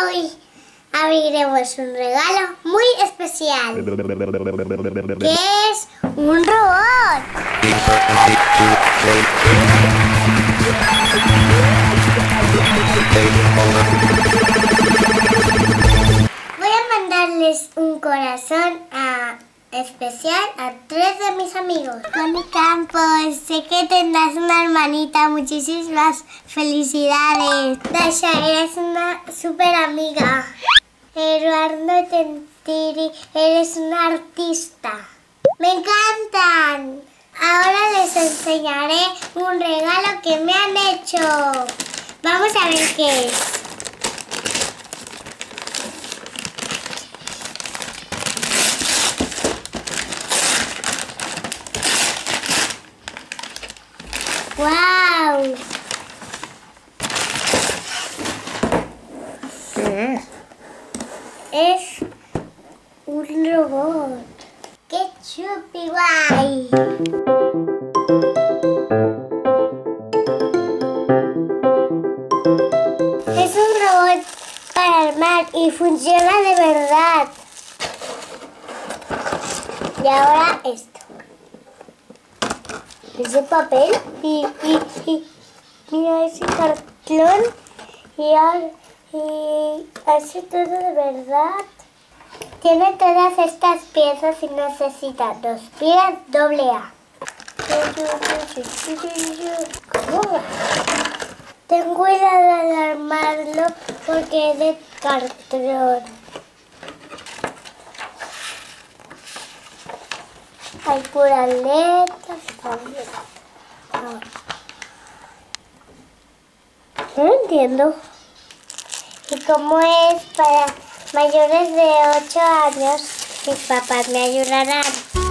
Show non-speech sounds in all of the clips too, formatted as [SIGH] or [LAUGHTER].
Hoy abriremos un regalo muy especial, que es un robot. Voy a mandarles un corazón especial a tres de mis amigos. Connie Campos, sé que tendrás una hermanita, muchísimas felicidades. Dasha, eres una super amiga. Eduardo Tentiri, eres un artista. Me encantan. Ahora les enseñaré un regalo que me han hecho. Vamos a ver qué es. ¡Wow! ¿Qué es? Es un robot. ¡Qué chupi guay! Es un robot para armar y funciona de verdad. Y ahora esto. Ese papel y, y, y mira ese cartón y, y hace todo de verdad. Tiene todas estas piezas y necesita dos piezas doble A. ¿Cómo? Ten cuidado armarlo porque es de cartón. Hay también. Ah. No entiendo. ¿Y cómo es para mayores de 8 años? Mis papás me ayudarán.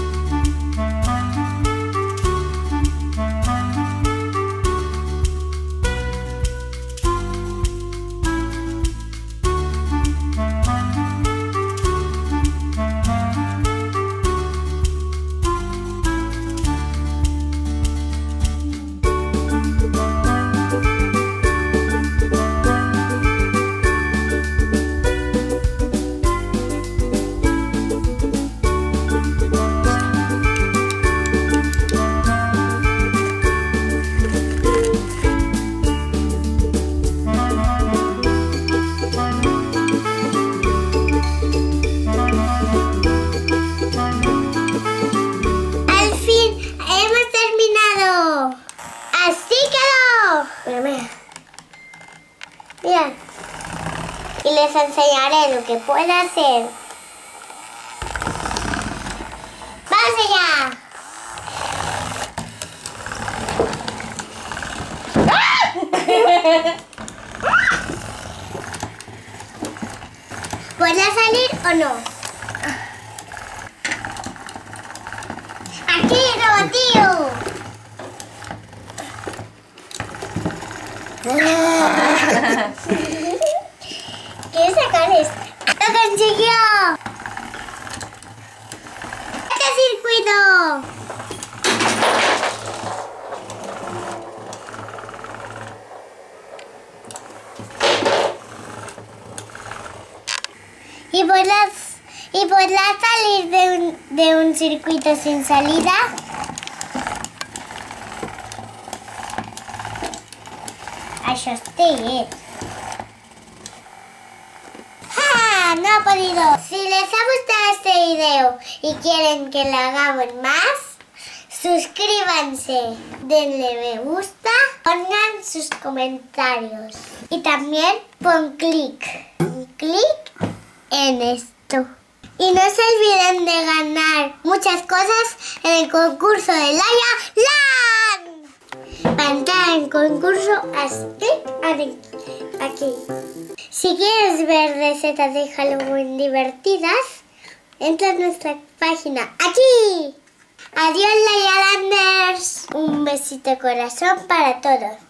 Y les enseñaré lo que puedo hacer. ¡Vamos allá! ¿Puede salir o no? ¡Aquí, robotío! [LAUGHS] ¿Quieres sacar esto? ¡Lo consiguió! ¡Este circuito! ¿Y podrás, y podrás salir de un, de un circuito sin salida? Això estic. ¡Ah! No ha podido. Si les ha gustado este video y quieren que lo hagamos más, suscríbanse, denle me gusta, pongan sus comentarios y también pon clic. Un clic en esto. Y no se olviden de ganar muchas cosas en el concurso de Laia Land. Para entrar en concurso, haz clic aquí. Si quieres ver recetas de Halloween divertidas, entra a nuestra página aquí. Adiós, Laia Landers. Un besito corazón para todos.